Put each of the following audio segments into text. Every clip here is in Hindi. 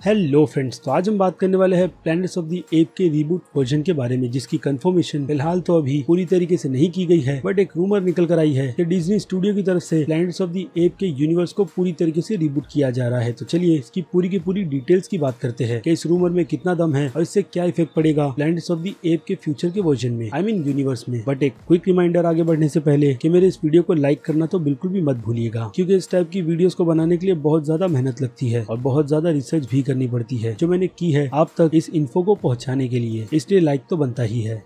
हेलो फ्रेंड्स तो आज हम बात करने वाले हैं प्लैनेट्स ऑफ़ दी एप के रीबूट वर्जन के बारे में, जिसकी कंफर्मेशन फ़िलहाल तो अभी पूरी तरीके से नहीं की गई है बट एक रूमर निकल कर आई है कि डिज्नी स्टूडियो की तरफ़ से प्लैनेट्स ऑफ़ दी एप के यूनिवर्स को पूरी तरीके से रिबूट किया जा रहा है। तो चलिए इसकी पूरी की पूरी डिटेल्स की बात करते हैं इस रूमर में कितना दम है और इससे क्या इफ़ेक्ट पड़ेगा प्लैनेट्स ऑफ़ दी एप के फ्यूचर के वर्जन में आई मीन यूनिवर्स में। बट एक क्विक रिमाइंडर आगे बढ़ने से पहले की मेरे इस वीडियो को लाइक करना तो बिल्कुल भी मत भूलिएगा, क्योंकि इस टाइप की वीडियोस को बनाने के लिए बहुत ज़्यादा मेहनत लगती है और बहुत ज़्यादा रिसर्च भी करनी पड़ती है जो मैंने की है आप तक इस इन्फो को पहुँचाने के लिए। इसलिए लाइक तो बनता ही है।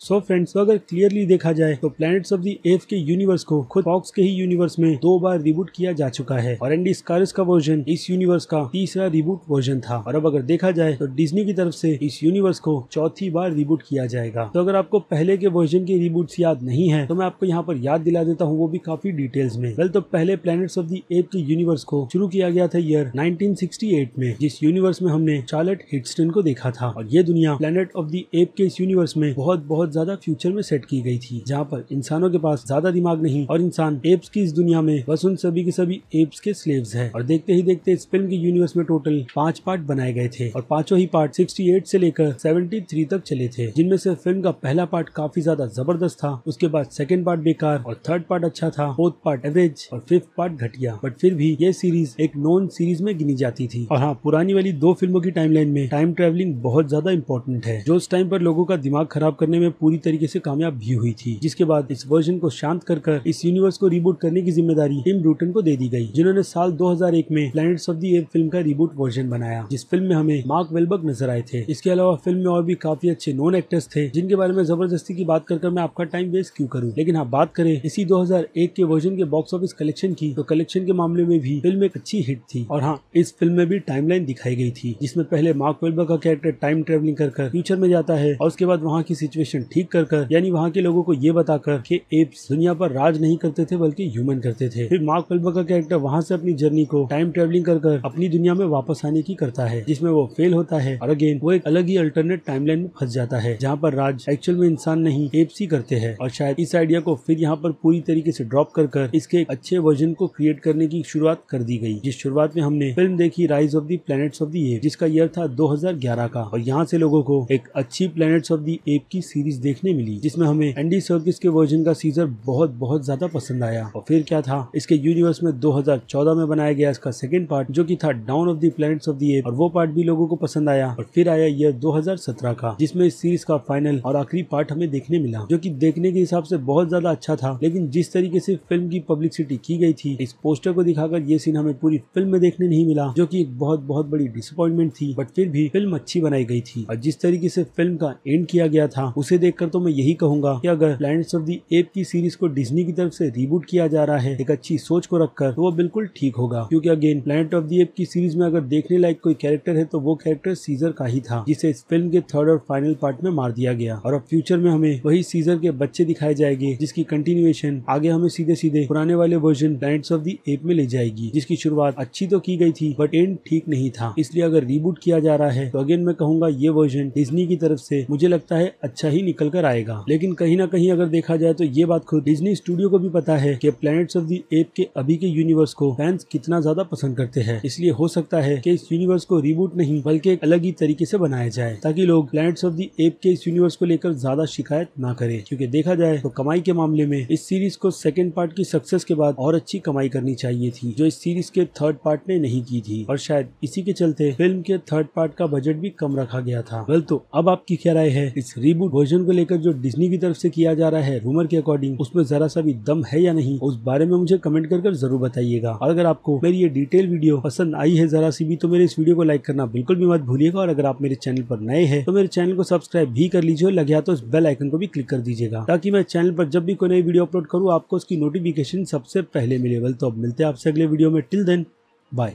सो फ्रेंड्स अगर क्लियरली देखा जाए तो प्लैनेट्स ऑफ़ दी एफ़ के यूनिवर्स को खुद फॉक्स के ही यूनिवर्स में दो बार रिबूट किया जा चुका है। और एंडी स्कारस का वर्जन इस यूनिवर्स का तीसरा रिबूट वर्जन था। और अब अगर देखा जाए तो डिज्नी की तरफ़ से इस यूनिवर्स को चौथी बार रिबूट किया जाएगा। तो अगर आपको पहले के वर्जन के रिबूट याद नहीं है तो मैं आपको यहाँ पर याद दिला देता हूँ, वो भी काफ़ी डिटेल्स में। वेल तो पहले प्लैनेट्स ऑफ़ दी एप के यूनिवर्स को शुरू किया गया था ईयर 1968 में, जिस यूनिवर्स में हमने चार्लेट हिटस्टन को देखा था। और ये दुनिया प्लैनेट ऑफ़ दी एप के इस यूनिवर्स में बहुत बहुत ज़्यादा फ्यूचर में सेट की गई थी, जहाँ पर इंसानों के पास ज़्यादा दिमाग नहीं और इंसान एप्स की इस दुनिया में बस उन सभी के सभी एप्स के स्लेव्स है। और देखते ही देखते इस फ़िल्म के यूनिवर्स में टोटल पाँच पार्ट बनाए गए थे और पाँचों ही पार्ट 68 से लेकर 73 तक चले थे, जिनमें से फ़िल्म का पहला पार्ट काफ़ी ज़्यादा ज़बरदस्त था, उसके बाद सेकंड पार्ट बेकार और थर्ड पार्ट अच्छा था फोर्थ पार्ट एवरेज और फिफ्थ पार्ट घटिया। बट फिर भी ये सीरीज़ एक नॉन सीरीज़ में गिनी जाती थी। और हाँ पुरानी वाली दो फ़िल्मों की टाइमलाइन में टाइम ट्रेवलिंग बहुत ज़्यादा इंपॉर्टेंट है, जो उस टाइम पर लोगों का दिमाग खराब करने में पूरी तरीके से कामयाब भी हुई थी, जिसके बाद इस वर्जन को शांत कर कर इस यूनिवर्स को रिबूट करने की ज़िम्मेदारी टिम ब्रूटन को दे दी गई, जिन्होंने साल 2001 में प्लैनेट्स ऑफ़ द एप फ़िल्म का रिबूट वर्जन बनाया, जिस फ़िल्म में हमें मार्क वेलबर्ग नज़र आए थे। इसके अलावा फ़िल्म में और भी काफ़ी अच्छे नॉन एक्टर्स थे, जिनके बारे में ज़बरदस्ती की बात कर मैं आपका टाइम वेस्ट क्यों करूँ? लेकिन हाँ बात करें, इसी दो हज़ार एक के वर्जन के बॉक्स ऑफ़िस कलेक्शन की तो कलेक्शन के मामले में भी फ़िल्म एक अच्छी हिट थी। और हाँ इस फ़िल्म में भी टाइमलाइन दिखाई गई थी, जिसमें पहले मार्क वेलबर्ग का कैरेक्टर टाइम ट्रेवलिंग कर फ्यूचर में जाता है, और उसके बाद वहाँ की सिचुएशन ठीक कर कर, यानी वहाँ के लोगों को ये बताकर कि एप्स दुनिया पर राज नहीं करते थे, बल्कि ह्यूमन करते थे। फिर मार्क वेलबर्ग का कैरेक्टर वहाँ से अपनी जर्नी को टाइम ट्रेवलिंग कर कर अपनी दुनिया में वापस आने की करता है, जिसमें वो फेल होता है। और अगेन वो एक अलग ही अल्टरनेट टाइमलाइन में फंस जाता है, जहाँ पर राज एक्चुअल में इंसान नहीं एप्स ही करते हैं। और शायद इस आइडिया को फिर यहाँ पर पूरी तरीके से ड्रॉप कर कर इसके एक अच्छे वर्जन को क्रिएट करने की शुरुआत कर दी गई, जिस शुरुआत में हमने फ़िल्म देखी rise of the planets of the ape जिसका ईयर था 2011 का। और यहाँ से लोगों को एक अच्छी प्लैनेट्स ऑफ़ दी एप की सीरीज़ देखने मिली, जिसमें हमें एंडी सर्किस के वर्जन का सीजर बहुत बहुत ज़्यादा पसंद आया। और फिर क्या था? इसके यूनिवर्स में 2014 में बनाया गया इसका सेकंड पार्ट जो कि था dawn of the planets of the ape और वो पार्ट भी लोगों को पसंद आया। और फिर आया ईयर 2017 का, जिसमें इस सीरीज़ का फाइनल और आखिरी पार्ट हमें देखने मिला, जो की देखने के हिसाब से बहुत ज़्यादा अच्छा था। लेकिन जिस तरीके से फ़िल्म की पब्लिसिटी की गई थी, इस पोस्टर को दिखाकर ये सीन हमें पूरी फ़िल्म में देखने नहीं मिला, जो की एक बहुत बहुत बड़ी डिसअपॉइंटमेंट थी। बट फिर भी फ़िल्म अच्छी बनाई गई थी। और जिस तरीके से फ़िल्म का एंड किया गया था, उसे देखकर तो मैं यही कहूँगा कि अगर प्लैनेट्स ऑफ़ दी एप की सीरीज़ को डिज्नी की तरफ़ से रिबूट किया जा रहा है, एक अच्छी सोच को रखकर तो वो बिल्कुल ठीक होगा। क्योंकि again planet of the ape की सीरीज़ में अगर देखने लायक कोई कैरेक्टर है तो वो कैरेक्टर सीजर का ही था, जिसे इस फ़िल्म के थर्ड और फाइनल पार्ट में मार दिया गया। और अब फ्यूचर में हमें वही सीजर के बच्चे दिखाए जाएँगे, जिसकी कंटिन्यूएशन आगे हमें सीधे सीधे पुराने वाले version planets of the ape में ले जाएगी, जिसकी शुरुआत अच्छी तो की गई थी बट एंड ठीक नहीं था। इसलिए अगर रिबूट किया जा रहा है तो अगेन मैं कहूँगा ये वर्जन डिज्नी की तरफ़ से मुझे लगता है अच्छा ही निकल कर आएगा। लेकिन कहीं ना कहीं अगर देखा जाए तो ये बात खुद डिज्नी स्टूडियो को भी पता है की प्लैनेट्स ऑफ़ दी एप के अभी के यूनिवर्स को फैंस कितना ज़्यादा पसंद करते हैं। इसलिए हो सकता है की इस यूनिवर्स को रिबूट नहीं, बल्कि एक अलग ही तरीके से बनाया जाए, ताकि लोग प्लैनेट्स ऑफ़ दी एप के इस यूनिवर्स को लेकर ज़्यादा शिकायत ना करें। क्योंकि देखा जाए तो कमाई के मामले में इस सीरीज़ को सेकेंड पार्ट की सक्सेस के बाद और अच्छी कमाई करनी चाहिए थी, जो इस सीरीज़ के थर्ड पार्ट ने नहीं की थी। और शायद इसी के चलते फ़िल्म के थर्ड पार्ट का बजट भी कम रखा गया था। वेल तो अब आपकी क्या राय है इस रिबूट वर्जन को लेकर जो डिज्नी की तरफ़ से किया जा रहा है रूमर के अकॉर्डिंग उसमें जरा सा भी दम है या नहीं, उस बारे में मुझे कमेंट कर कर ज़रूर बताइएगा। और अगर आपको मेरी ये डिटेल वीडियो पसंद आई है जरा सी भी तो मेरे इस वीडियो को लाइक करना बिल्कुल भी मत भूलिएगा। और अगर आप मेरे चैनल पर नए हैं तो मेरे चैनल को सब्सक्राइब भी कर लीजिए लगे तो उस बेल आइकन को भी क्लिक कर दीजिएगा। ताकि मैं चैनल पर जब भी कोई नई वीडियो अपलोड करूँ, आपको उसकी नोटिफिकेशन सबसे पहले मिले। तो अब मिलते हैं आपसे अगले वीडियो में। Till then bye